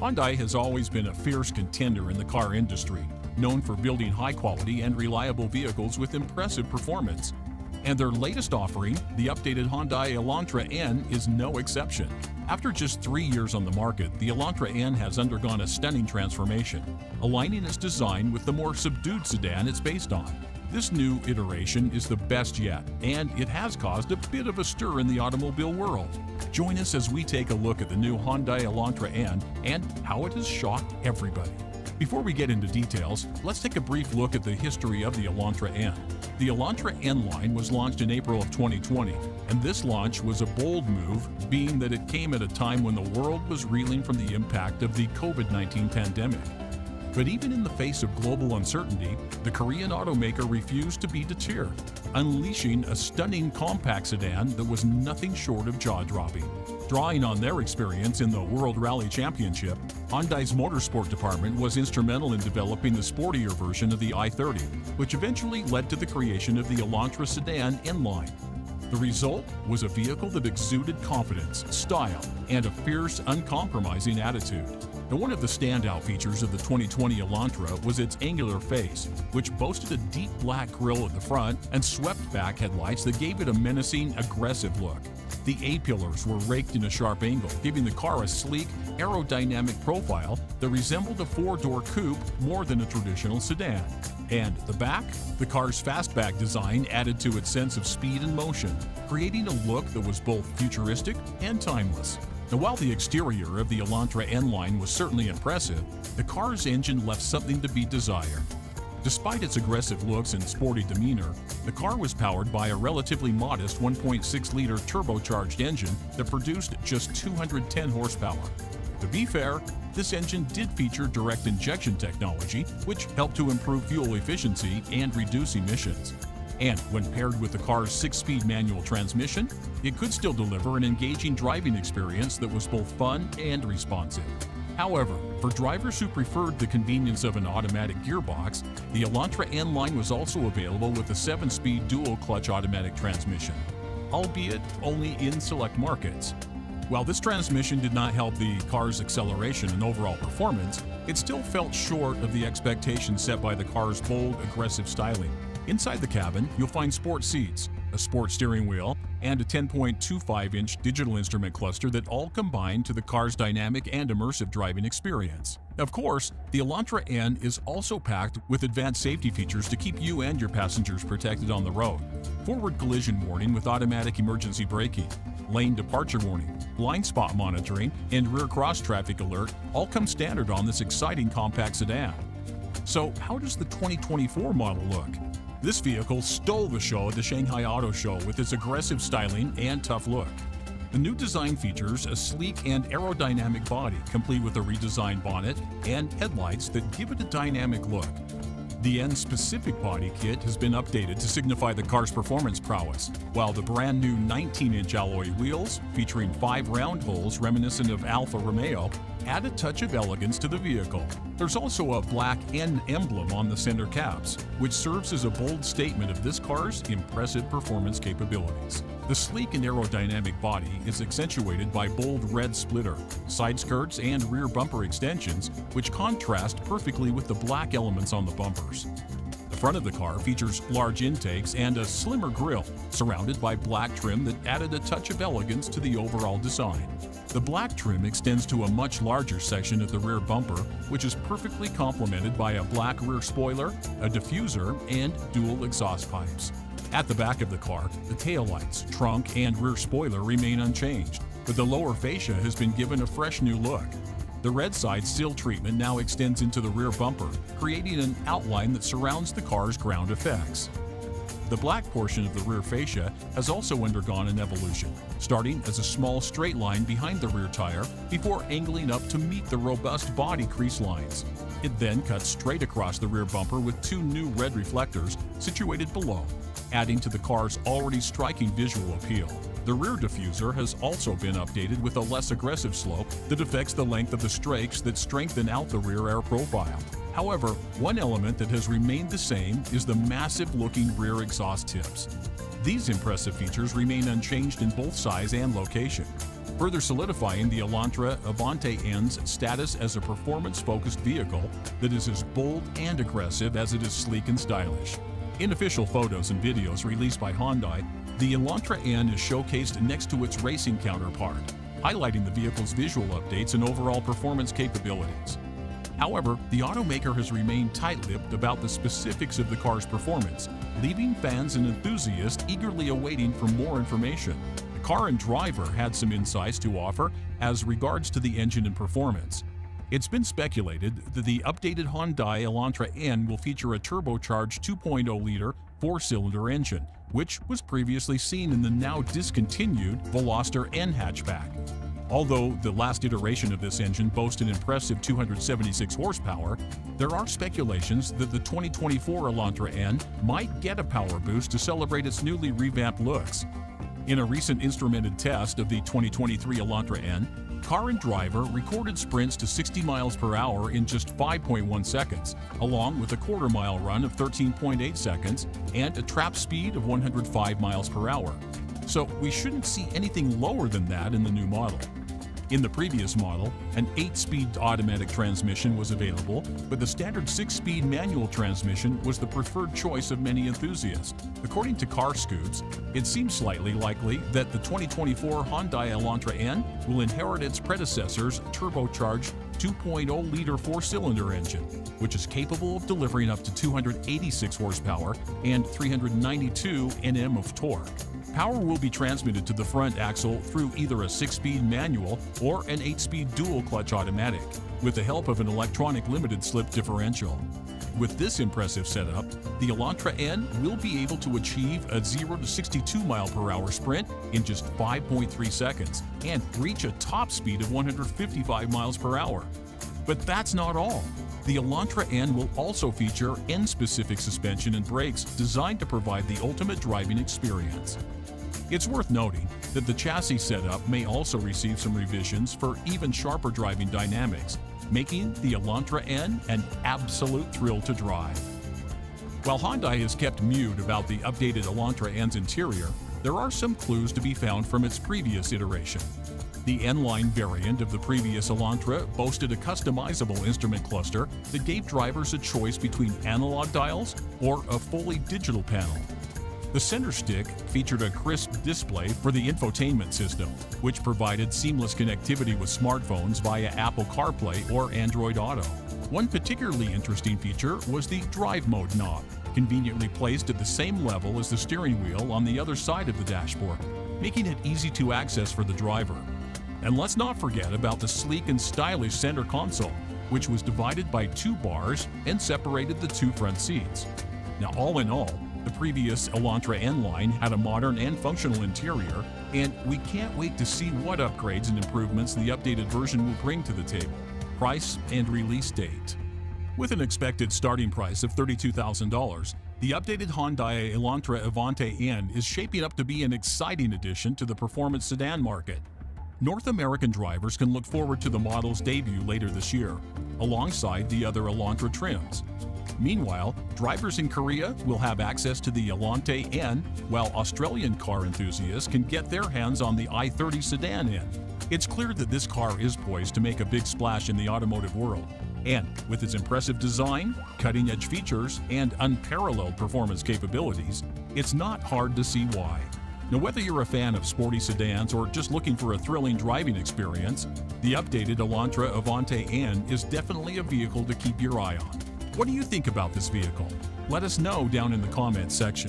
Hyundai has always been a fierce contender in the car industry, known for building high quality and reliable vehicles with impressive performance. And their latest offering, the updated Hyundai Elantra N, is no exception. After just three years on the market, the Elantra N has undergone a stunning transformation, aligning its design with the more subdued sedan it's based on. This new iteration is the best yet, and it has caused a bit of a stir in the automobile world. Join us as we take a look at the new Hyundai Elantra N and how it has shocked everybody. Before we get into details, let's take a brief look at the history of the Elantra N. The Elantra N line was launched in April of 2020, and this launch was a bold move, being that it came at a time when the world was reeling from the impact of the COVID 19 pandemic. But even in the face of global uncertainty, the Korean automaker refused to be deterred, unleashing a stunning compact sedan that was nothing short of jaw-dropping. Drawing on their experience in the World Rally Championship, Hyundai's motorsport department was instrumental in developing the sportier version of the i30, which eventually led to the creation of the Elantra sedan N-Line. The result was a vehicle that exuded confidence, style, and a fierce, uncompromising attitude. One of the standout features of the 2020 Elantra was its angular face, which boasted a deep black grille at the front and swept back headlights that gave it a menacing, aggressive look. The A-pillars were raked in a sharp angle, giving the car a sleek, aerodynamic profile that resembled a four-door coupe more than a traditional sedan. And the back? The car's fastback design added to its sense of speed and motion, creating a look that was both futuristic and timeless. Now, while the exterior of the Elantra N line was certainly impressive, the car's engine left something to be desired. Despite its aggressive looks and sporty demeanor, the car was powered by a relatively modest 1.6-liter turbocharged engine that produced just 210 horsepower. To be fair, this engine did feature direct injection technology, which helped to improve fuel efficiency and reduce emissions. And when paired with the car's six-speed manual transmission, it could still deliver an engaging driving experience that was both fun and responsive. However, for drivers who preferred the convenience of an automatic gearbox, the Elantra N line was also available with a 7-speed dual-clutch automatic transmission, albeit only in select markets. While this transmission did not help the car's acceleration and overall performance, it still felt short of the expectations set by the car's bold, aggressive styling. Inside the cabin, you'll find sport seats, a sport steering wheel, and a 10.25-inch digital instrument cluster that all combine to the car's dynamic and immersive driving experience. Of course, the Elantra N is also packed with advanced safety features to keep you and your passengers protected on the road. Forward collision warning with automatic emergency braking, lane departure warning, blind spot monitoring, and rear cross traffic alert all come standard on this exciting compact sedan. So how does the 2024 model look? This vehicle stole the show at the Shanghai Auto Show with its aggressive styling and tough look. The new design features a sleek and aerodynamic body, complete with a redesigned bonnet and headlights that give it a dynamic look. The N-specific body kit has been updated to signify the car's performance prowess, while the brand new 19-inch alloy wheels, featuring five round holes reminiscent of Alfa Romeo, add a touch of elegance to the vehicle. There's also a black N emblem on the center caps, which serves as a bold statement of this car's impressive performance capabilities. The sleek and aerodynamic body is accentuated by bold red splitter, side skirts, and rear bumper extensions, which contrast perfectly with the black elements on the bumpers. The front of the car features large intakes and a slimmer grille, surrounded by black trim that added a touch of elegance to the overall design. The black trim extends to a much larger section at the rear bumper, which is perfectly complemented by a black rear spoiler, a diffuser, and dual exhaust pipes. At the back of the car, the taillights, trunk, and rear spoiler remain unchanged, but the lower fascia has been given a fresh new look. The red side sill treatment now extends into the rear bumper, creating an outline that surrounds the car's ground effects. The black portion of the rear fascia has also undergone an evolution, starting as a small straight line behind the rear tire before angling up to meet the robust body crease lines. It then cuts straight across the rear bumper with two new red reflectors situated below, adding to the car's already striking visual appeal. The rear diffuser has also been updated with a less aggressive slope that affects the length of the strakes that strengthen out the rear air profile. However, one element that has remained the same is the massive-looking rear exhaust tips. These impressive features remain unchanged in both size and location. further solidifying the Elantra Avante N's status as a performance-focused vehicle that is as bold and aggressive as it is sleek and stylish. In official photos and videos released by Hyundai, the Elantra N is showcased next to its racing counterpart, highlighting the vehicle's visual updates and overall performance capabilities. However, the automaker has remained tight-lipped about the specifics of the car's performance, leaving fans and enthusiasts eagerly awaiting for more information. The car and driver had some insights to offer as regards to the engine and performance. It's been speculated that the updated Hyundai Elantra N will feature a turbocharged 2.0-liter four-cylinder engine, which was previously seen in the now discontinued Veloster N hatchback. Although the last iteration of this engine boasts an impressive 276 horsepower, there are speculations that the 2024 Elantra N might get a power boost to celebrate its newly revamped looks. In a recent instrumented test of the 2023 Elantra N, car and driver recorded sprints to 60 miles per hour in just 5.1 seconds, along with a quarter mile run of 13.8 seconds and a trap speed of 105 miles per hour. So we shouldn't see anything lower than that in the new model. In the previous model, an 8-speed automatic transmission was available, but the standard 6-speed manual transmission was the preferred choice of many enthusiasts. According to Carscoops, it seems slightly likely that the 2024 Hyundai Elantra N will inherit its predecessor's turbocharged 2.0-liter four-cylinder engine, which is capable of delivering up to 286 horsepower and 392 Nm of torque. Power will be transmitted to the front axle through either a 6-speed manual or an 8-speed dual-clutch automatic, with the help of an electronic limited-slip differential. With this impressive setup, the Elantra N will be able to achieve a 0 to 62 mile per hour sprint in just 5.3 seconds and reach a top speed of 155 miles per hour. But that's not all. The Elantra N will also feature N-specific suspension and brakes designed to provide the ultimate driving experience. It's worth noting that the chassis setup may also receive some revisions for even sharper driving dynamics, making the Elantra N an absolute thrill to drive. While Hyundai has kept mute about the updated Elantra N's interior, there are some clues to be found from its previous iteration. The N-Line variant of the previous Elantra boasted a customizable instrument cluster that gave drivers a choice between analog dials or a fully digital panel. The center stack featured a crisp display for the infotainment system, which provided seamless connectivity with smartphones via Apple CarPlay or Android Auto. One particularly interesting feature was the Drive Mode knob, conveniently placed at the same level as the steering wheel on the other side of the dashboard, making it easy to access for the driver. And let's not forget about the sleek and stylish center console, which was divided by two bars and separated the two front seats. Now, all in all, the previous Elantra N line had a modern and functional interior, and we can't wait to see what upgrades and improvements the updated version will bring to the table. Price and release date. With an expected starting price of $32,000, the updated Hyundai Elantra Avante N is shaping up to be an exciting addition to the performance sedan market. North American drivers can look forward to the model's debut later this year, alongside the other Elantra trims. Meanwhile, drivers in Korea will have access to the Avante N, while Australian car enthusiasts can get their hands on the i30 sedan N. It's clear that this car is poised to make a big splash in the automotive world. And with its impressive design, cutting-edge features, and unparalleled performance capabilities, it's not hard to see why. Now, whether you're a fan of sporty sedans or just looking for a thrilling driving experience, the updated Elantra Avante N is definitely a vehicle to keep your eye on. What do you think about this vehicle? Let us know down in the comments section.